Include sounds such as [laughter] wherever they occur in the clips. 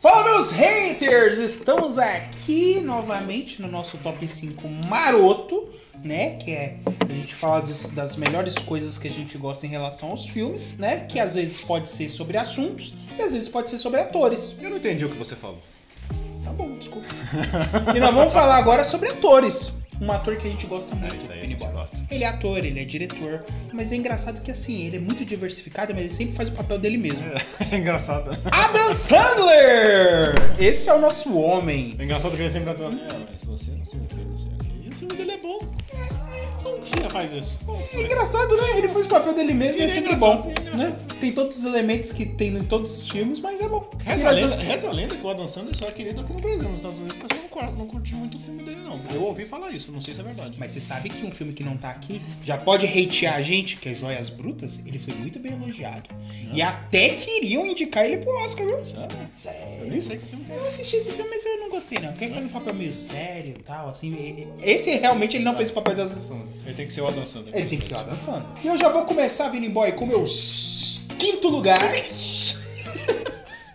Fala meus haters! Estamos aqui novamente no nosso top 5 maroto, né? Que é a gente falar dos- das melhores coisas que a gente gosta em relação aos filmes, né? Que às vezes pode ser sobre assuntos e às vezes pode ser sobre atores. Eu não entendi o que você falou. Tá bom, desculpa. e nós vamos falar agora sobre atores. Um ator que a gente gosta muito, Penny gente Boy. gosta. Ele é ator, ele é diretor, mas é engraçado que assim, ele é muito diversificado, mas ele sempre faz o papel dele mesmo. É [laughs] engraçado. Adam Sandler! Esse é o nosso homem. É engraçado que ele sempre atua assim, é, mas você não o que, não sei o. E o filme dele é bom. Como que filha faz isso? É engraçado, né? Ele faz o papel dele mesmo e é Ele é sempre bom. ele é. Né? Tem todos os elementos que tem em todos os filmes, mas é bom. Reza a, lenda, reza a lenda que o Adam Sandler só é querido aqui no Brasil, nos Estados Unidos, o pessoal não, cur- não curte muito o filme dele, não. Eu ouvi falar isso, não sei se é verdade. Mas você sabe que um filme que não tá aqui já pode hatear a gente, que é Joias Brutas? Ele foi muito bem elogiado. E até queriam indicar ele pro Oscar, viu? Sério? Eu Sério? nem sei que filme que é. Eu assisti esse filme, mas eu não gostei, não. Quem faz um papel meio sério e tal, assim. Esse realmente ele não fez o papel de assassino. Ele tem que ser o Adam Sandler. Ele tem que ser lá dançando. E eu já vou começar, Vini Boy, com o meu s- quinto lugar. [laughs]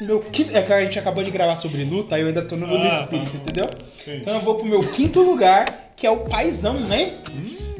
meu quinto. É que a gente acabou de gravar sobre luta, aí eu ainda tô no, no Ah, espírito, tá. entendeu? Entendi. Então eu vou pro meu quinto lugar, que é o Paizão, né?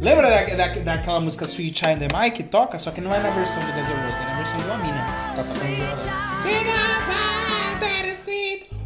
Lembra da, da, daquela música Sweet Child and Mike que toca? Só que não é na versão do Guns N' Roses, é na versão de uma mina. Ela tá.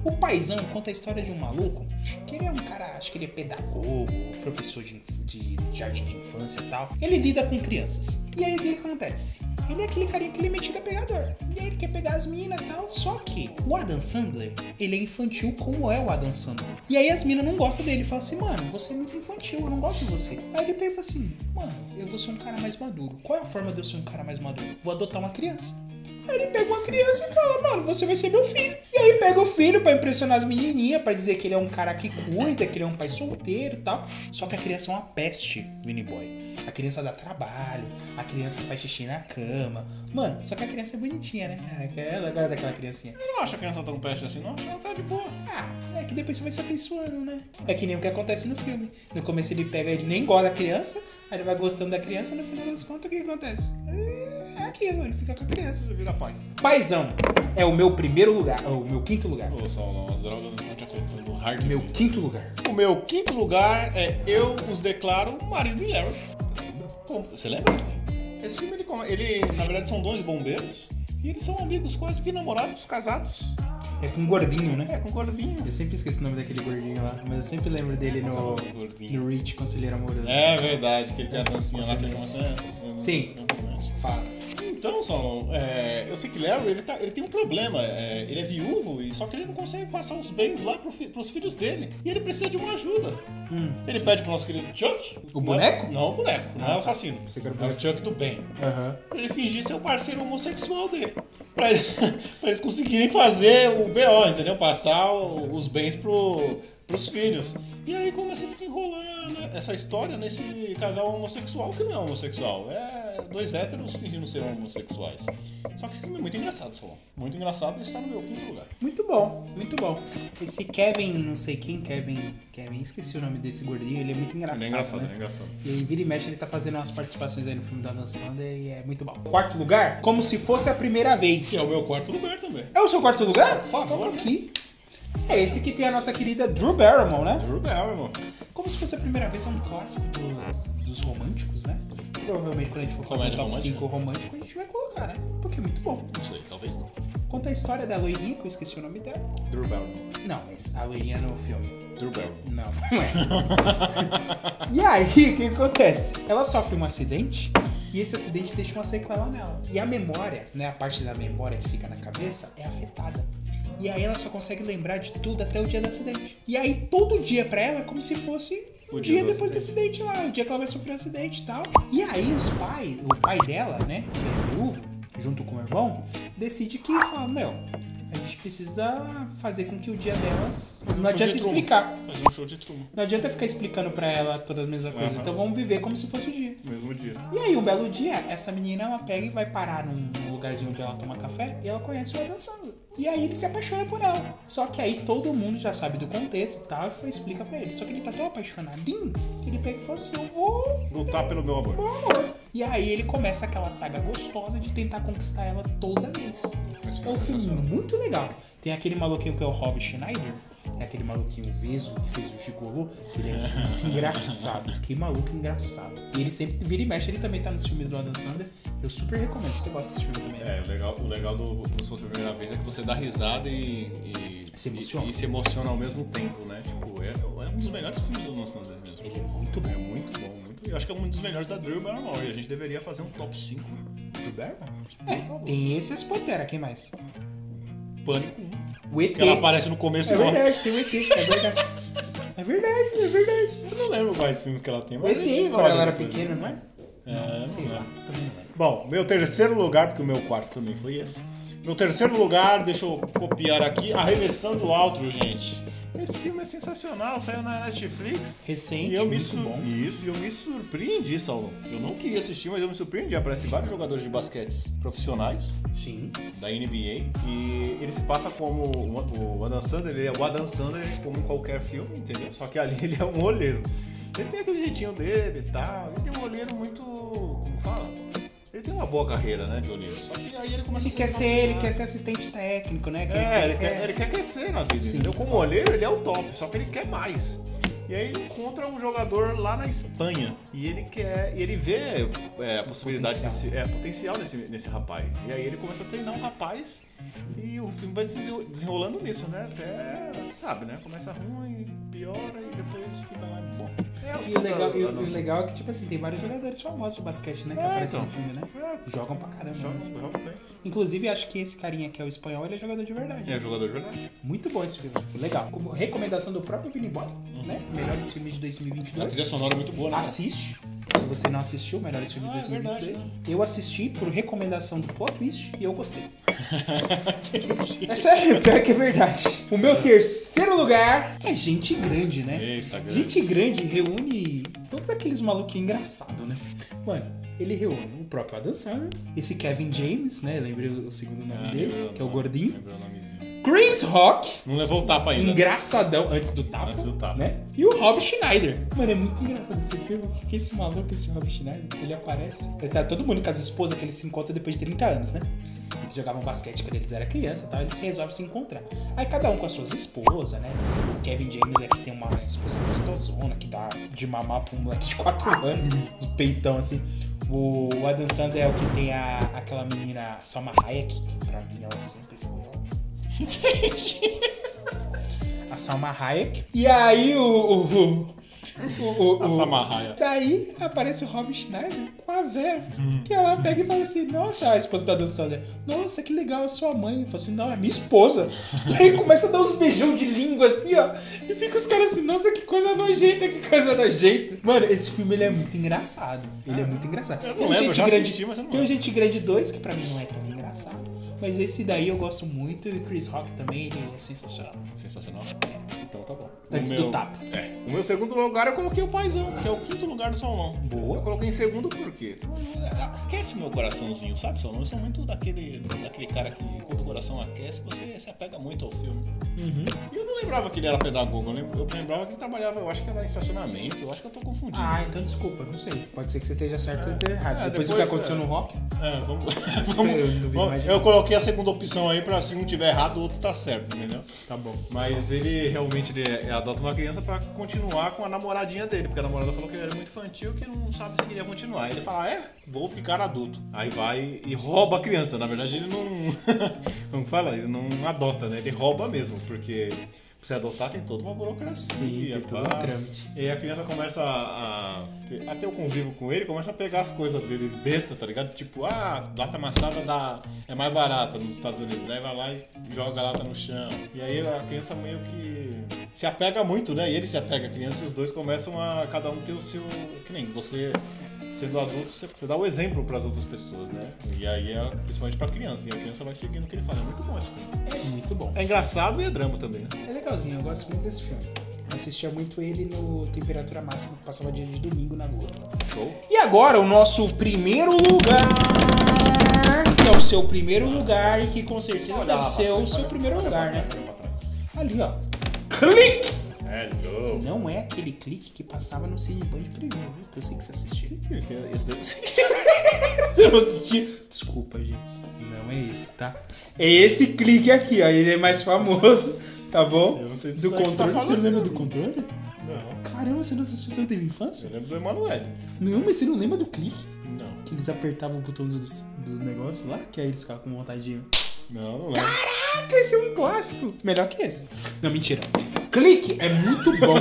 O paizão conta a história de um maluco que ele é um cara, acho que ele é pedagogo, professor de, de jardim de infância e tal. Ele lida com crianças. E aí o que acontece? Ele é aquele carinha que ele é metido a pegador. E aí ele quer pegar as minas e tal. Só que o Adam Sandler, ele é infantil como é o Adam Sandler. E aí as minas não gostam dele. Fala assim, mano, você é muito infantil, eu não gosto de você. Aí ele pega e fala assim, mano, eu vou ser um cara mais maduro. Qual é a forma de eu ser um cara mais maduro? Vou adotar uma criança. Aí ele pega uma criança e fala, mano, você vai ser meu filho. E aí pega o filho pra impressionar as menininhas, pra dizer que ele é um cara que cuida, que ele é um pai solteiro e tal. Só que a criança é uma peste, Winnie Boy. A criança dá trabalho, a criança faz xixi na cama. Mano, só que a criança é bonitinha, né? Ela gosta daquela criancinha. Eu não acho a criança tão peste assim, não. Acho que ela tá de boa. Ah, é que depois você vai se afeiçoando, né? É que nem o que acontece no filme. No começo ele pega, ele nem gosta da criança, aí ele vai gostando da criança, no final das contas o que acontece? É aquilo, ele fica com a criança. Você vira pai. Paizão é o meu primeiro lugar, é o meu quinto lugar. Ô, Saulão, as drogas estão te afetando hard. Meu quinto lugar. O meu quinto lugar é Eu os declaro marido e Larry. Pô, Você lembra? Esse filme, ele, ele, na verdade, são dois bombeiros. E eles são amigos, quase que namorados, casados. É com um gordinho, né? É, com gordinho. Eu sempre esqueço o nome daquele gordinho lá, mas eu sempre lembro dele no, é no Rich Conselheiro Amoroso. É verdade, que ele tem a dancinha lá que ele começa a... Sim. Fala. Então, Salomão, é, eu sei que Larry, ele, tá, ele tem um problema. é, ele é viúvo, e só que ele não consegue passar os bens lá pro fi, pros filhos dele. E ele precisa de uma ajuda. ele pede pro nosso querido Chuck. O não- boneco? Não, o boneco, não é o assassino. Você quer o É o boneco? Chuck do bem. Aham. Pra ele fingir ser o parceiro homossexual dele. Pra, eles- [laughs] pra eles conseguirem fazer o BO, entendeu? Passar o- os bens pro, pros filhos. E aí começa a se enrolar né, essa história nesse casal homossexual que não é homossexual. É dois héteros fingindo ser homossexuais. Só que esse filme é muito engraçado, Salão. Muito engraçado e está no meu quinto lugar. Muito bom, muito bom. Esse Kevin, não sei quem, Kevin. Kevin, esqueci o nome desse gordinho, ele é muito engraçado. Ele é engraçado, né? é engraçado. E aí, vira e mexe, ele tá fazendo umas participações aí no filme da Dan Sandler e é muito bom. Quarto lugar, como se fosse a primeira vez. Que é o meu quarto lugar também. É o seu quarto lugar? Por favor, Vamos né? aqui. É esse que tem a nossa querida Drew Barrymore, né? Drew Barrymore. Como se fosse a primeira vez, é um clássico dos, dos românticos, né? Provavelmente quando a gente for fazer um Comédia top romântica? 5 romântico, a gente vai colocar, né? Porque é muito bom. Não sei, talvez não. Conta a história da loirinha, que eu esqueci o nome dela. Drew Barrymore. Não, mas a loirinha no filme. Drew Barrymore. Não, não é. [laughs] e aí, o que acontece? Ela sofre um acidente e esse acidente deixa uma sequela nela. E a memória, né, a parte da memória que fica na cabeça, é afetada. E aí ela só consegue lembrar de tudo até o dia do acidente. E aí todo dia pra ela é como se fosse o dia, dia depois do acidente lá, o dia que ela vai sofrer um acidente e tal. E aí os pais, o pai dela, né, que é viúvo, junto com o irmão, decide que fala, meu, a gente precisa fazer com que o dia delas Fazer um não show adianta de explicar. Fazer um show de Truman. Não adianta ficar explicando pra ela todas as mesmas coisas. Aham. Então vamos viver como se fosse o dia. Mesmo dia. E aí, um belo dia, essa menina ela pega e vai parar num num lugarzinho onde ela toma café e ela conhece o Adam Sandler. E aí ele se apaixona por ela. Só que aí todo mundo já sabe do contexto e tal, e explica pra ele. Só que ele tá tão apaixonadinho que ele pega e fala assim: Eu vou, Lutar pelo meu amor. meu amor. E aí ele começa aquela saga gostosa de tentar conquistar ela toda vez. É um filme muito legal. Tem aquele maluquinho que é o Rob Schneider, é aquele maluquinho Veso que fez o Gigolô, que ele é muito [laughs] engraçado. Que maluco engraçado. E ele sempre vira e mexe, ele também tá nos filmes do Adam Sandler. Eu super recomendo, você gosta desse filme também. né? É, o legal, o legal do se fosse a primeira vez é que você dá risada e. e Se emociona. E, e se emociona ao mesmo tempo, né? Tipo, é, é um dos melhores filmes do Adam Sandler mesmo. Ele é muito bom. É muito bom, muito Eu acho que é um dos melhores da Drew Barrymore. E a gente deveria fazer um top 5 Do Barry? É, tem esse e as Pantera, quem mais? Pânico 1. O ET. Que ela aparece no começo É morre. verdade, tem o ET, é verdade. É verdade, é verdade. Eu não lembro quais filmes que ela tem, O mas. a gente ET, quando ela era depois. pequena, não é? É, não Sei lembro. lá, também não lembro. Bom, meu terceiro lugar, porque o meu quarto também foi esse. Meu terceiro lugar, deixa eu copiar aqui, Arremessando o Outro, gente. Esse filme é sensacional, saiu na Netflix. Recente, E eu me sur... bom. Isso, e eu me surpreendi, Saulo. Eu não queria assistir, mas eu me surpreendi. Aparecem vários jogadores de basquete profissionais Sim. da NBA e ele se passa como o Adam Sandler, ele é o Adam Sandler como em qualquer filme, entendeu? Só que ali [laughs] ele é um olheiro. Ele tem aquele jeitinho dele e tal, ele é um olheiro muito, uma boa carreira, né, de olheiro. Só que aí ele começa Ele a quer ser, ele profissional. quer ser assistente técnico, né? Que É, ele quer, ele quer crescer na vida, Sim. entendeu? Como olheiro, ele é o top, só que ele quer mais. E aí ele encontra um jogador lá na Espanha. E ele quer. E ele vê é, a possibilidade Potencial. desse. É, potencial nesse, nesse rapaz. E aí ele começa a treinar um rapaz e o filme vai se desenrolando nisso, né? Até, sabe, né? Começa ruim, piora e depois fica lá bom. É, E o legal, o- da- e nossa- legal é que, tipo assim, tem vários jogadores famosos de basquete, né? Que É, aparecem então. no filme, né? É. Jogam pra caramba. Joga, mesmo. joga bem. Inclusive, acho que esse carinha que é o espanhol, ele é jogador de verdade. É jogador de verdade. Muito bom esse filme. Legal. Como recomendação do próprio Vini Boy, né? Melhores filmes de A trilha 2022. sonora é muito boa, né? Assiste. Você não assistiu, Melhores Filmes de Ah, é verdade, 2022. Eu assisti por recomendação do Plot Twist e eu gostei. [laughs] é sério, pior que é verdade. O meu terceiro lugar é Gente Grande, né? Eita, grande. Gente Grande reúne todos aqueles maluquinhos engraçados, né? Mano, ele reúne o próprio Adam Sandler, esse Kevin James, né? Lembrei o segundo nome Ah, dele, que é o gordinho. lembrou o nomezinho. Chris Rock, Não levou o tapa ainda. engraçadão antes do tapa, Antes do tapa. né? E o Rob Schneider. Mano, é muito engraçado esse filme. porque esse maluco, esse Rob Schneider, ele aparece. Ele tá todo mundo com as esposas que ele se encontra depois de 30 anos, né? Eles jogavam basquete quando eles eram criança e tal, eles se resolvem se encontrar. Aí cada um com as suas esposas, né? O Kevin James é que tem uma esposa gostosona, que dá de mamar pra um moleque de 4 anos, de peitão assim. O Adam Sandler é o que tem a, aquela menina Salma Hayek, que pra mim ela sempre foi [laughs] a Salma Hayek. E aí o. o, o, o, A Salma Hayek. Aí aparece o Rob Schneider com a véia. Que ela pega e fala assim: Nossa, a esposa tá dançando. Nossa, que legal a sua mãe. Eu falo assim: Não, é minha esposa. [laughs] E aí começa a dar uns beijão de língua assim, ó. E fica os caras assim: Nossa, que coisa nojenta, que coisa nojenta. Mano, esse filme ele é muito engraçado. Ele é muito engraçado. Eu não Tem o lembro, Gente Grande, assisti, mas eu não Tem o lembro. Gente Grande 2, que pra mim não é tão engraçado. Mas esse daí eu gosto muito. E Chris Rock também, ele é sensacional. Sensacional. Então tá bom. Antes O do meu- tapa. É. O meu segundo lugar eu coloquei o Paizão, que é o quinto lugar do São Lão. Boa. Eu coloquei em segundo por quê? Aquece meu coraçãozinho, sabe, São Lão? Eu sou muito daquele, daquele cara que quando o coração aquece, você se apega muito ao filme. Uhum. E eu não lembrava que ele era pedagogo, eu lem- eu lembrava que ele trabalhava, eu acho que era em estacionamento, eu acho que eu tô confundindo. Ah, então desculpa, não sei. Pode ser que você esteja certo ou esteja errado. É, depois, do depois, que aconteceu é. no rock. É, vamos. vamos, [laughs] Eu vamos- eu coloquei a segunda opção aí pra se um tiver errado, o outro tá certo, entendeu? Tá bom. Mas ele realmente ele, é- adota uma criança pra continuar com a namoradinha dele, porque a namorada falou que ele era muito infantil que não sabe se queria continuar. Aí ele fala, "Ah, é, vou ficar adulto. Aí vai e rouba a criança. Na verdade, ele não. [laughs] Como fala? Ele não adota, né? Ele rouba mesmo, porque. Você adotar tem toda uma burocracia. Sim, tem todo um trâmite. E aí a criança começa a, a ter, o convívio com ele, começa a pegar as coisas dele besta, tá ligado? Tipo, ah, lata amassada dá, é mais barata nos Estados Unidos. Daí vai lá e joga a lata no chão. E aí a criança meio que se apega muito, né? E ele se apega à criança e os dois começam a cada um ter o seu. Que nem você. Sendo adulto, você, dá o exemplo para as outras pessoas, né? E aí, é, principalmente pra criança. E a criança vai seguindo o que ele fala. É muito bom esse filme. É muito bom. É engraçado e é drama também, né? É legalzinho, eu gosto muito desse filme. Eu assistia muito ele no Temperatura Máxima, que passava dia de domingo na Globo. Show. E agora, o nosso primeiro lugar, que é o seu primeiro lugar e que com certeza Olha deve ser o seu primeiro lugar, né? Ali, ó. Clique! Não. Não é aquele clique que passava no Cine Band Preview, viu? Que eu sei que você assistiu. Que que é esse daí? [laughs] Você não assistiu? Desculpa, gente. Não é esse, tá? É esse clique aqui, ó. Ele é mais famoso, tá bom? Eu não sei do que você tá controle. você falando, não lembra do controle? Não. Caramba, você não assistiu? Você não teve infância? Eu lembro do Emanuele. Não, mas você não lembra do clique? Não. Que eles apertavam o botão do, do negócio lá, que aí eles ficavam com vontade de. Não, não lembro. Caraca, esse é um clássico. Melhor que esse. Não, mentira. Clique é muito bom,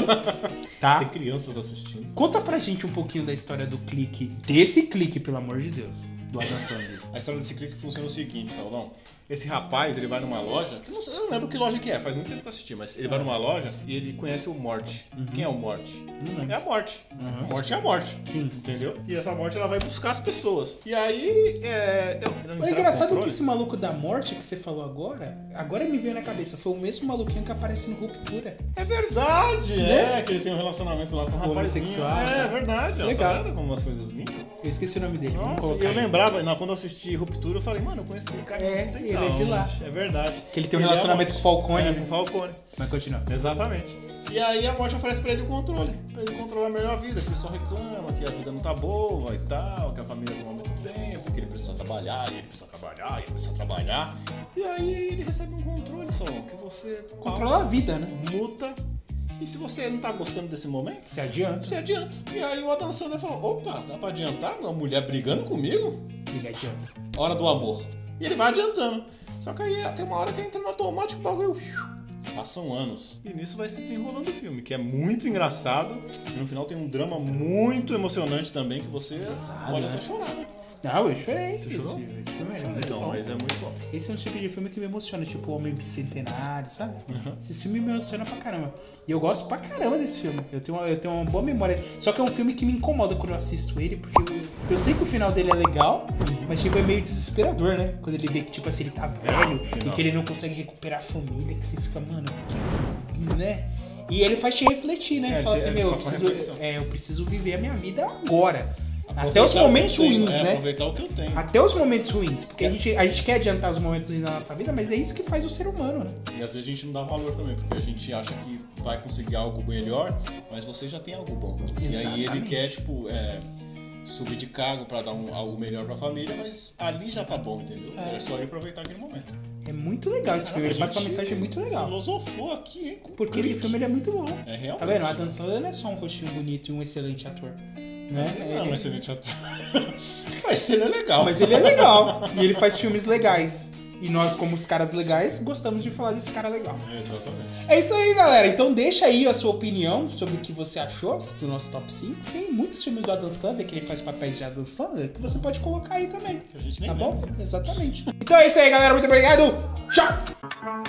tá? Tem crianças assistindo. Conta pra gente um pouquinho da história do clique, desse clique, pelo amor de Deus, do Adam Sandler. A história desse clique funciona o seguinte, Saulão. Esse rapaz, ele vai numa loja. Eu não, sei- eu não lembro que loja que é, faz muito tempo que eu assisti, mas ele vai numa loja e ele conhece o Morte. Quem é o Morte? Não lembro. É a morte. A morte é a morte. Sim. Entendeu? E essa morte ela vai buscar as pessoas. E aí. É, eu- eu É engraçado que esse maluco da morte que você falou agora, agora me veio na cabeça, foi o mesmo maluquinho que aparece no Ruptura. É verdade, Né? é, que ele tem um relacionamento lá com um. Homossexual, É, tá? verdade, ó, Legal. Tá vendo como as coisas linkam? Eu esqueci o nome dele. Nossa, colocar e lembrava, não, quando eu assisti Ruptura, eu falei, mano, eu conheci esse cara. É, não sei ele da é de lá. É verdade. Que ele tem um é a relacionamento morte. com o Falcone, É, né? com o Falcone. Mas continua. Exatamente. E aí a morte oferece pra ele o controle. Pra ele controlar melhor a vida, que ele só reclama que a vida não tá boa e tal, que a família toma muito tempo, que ele precisa trabalhar, e ele precisa trabalhar, e ele precisa trabalhar. E aí ele recebe um controle só, que você Controla a vida, né? muta. E se você não tá gostando desse momento, Se adianta. você adianta. E aí o Adam Sandler falou: opa, dá pra adiantar? Uma mulher brigando comigo? Ele adianta. Hora do amor. E ele vai adiantando. Só que aí tem uma hora que entra no automático o bagulho. Passam anos. E nisso vai se desenrolando o filme, que é muito engraçado. E no final tem um drama muito emocionante também, que você pode né? até chorar, né? Não, eu chorei. Você esse chorou? filme. Esse filme é muito Então, bom. mas é muito bom. Esse é um tipo de filme que me emociona, tipo Homem Bicentenário, sabe? Uhum. Esse filme me emociona pra caramba. E eu gosto pra caramba desse filme. Eu tenho, uma, eu tenho uma boa memória. Só que é um filme que me incomoda quando eu assisto ele, porque eu, eu sei que o final dele é legal, mas tipo, é meio desesperador, né? Quando ele vê que, tipo assim, ele tá velho e Final. que ele não consegue recuperar a família, que você fica, mano, que. né? E ele faz te refletir, né? É, Fala assim, meu, eu preciso, é, eu preciso viver a minha vida agora. Até os momentos tenho, ruins, é, né? Aproveitar o que eu tenho. Até os momentos ruins, porque a gente, a gente quer adiantar os momentos ruins da nossa vida, mas é isso que faz o ser humano, né? E às vezes a gente não dá valor também, porque a gente acha que vai conseguir algo melhor, mas você já tem algo bom. E aí ele Exatamente. quer, tipo, é, subir de cargo pra dar um, algo melhor pra família, mas ali já tá bom, entendeu? É, só ele aproveitar aquele momento. É muito legal esse filme, ele A passa uma mensagem muito legal. Filosofou aqui, hein? Porque esse clique. filme ele é muito bom. É realmente. Tá vendo? O Adam Sandler não é só um rostinho bonito e um excelente ator. Né? Não, Ele- mas excelente ator. [laughs] mas ele é legal. Mas ele é legal. e ele faz filmes legais. E nós, como os caras legais, gostamos de falar desse cara legal. É, exatamente. É isso aí, galera. Então deixa aí a sua opinião sobre o que você achou do nosso top 5. Tem muitos filmes do Adam Sandler que ele faz papéis de Adam Sandler que você pode colocar aí também. a gente nem Tá bom? lembra. Exatamente. Então é isso aí, galera. Muito obrigado. Tchau!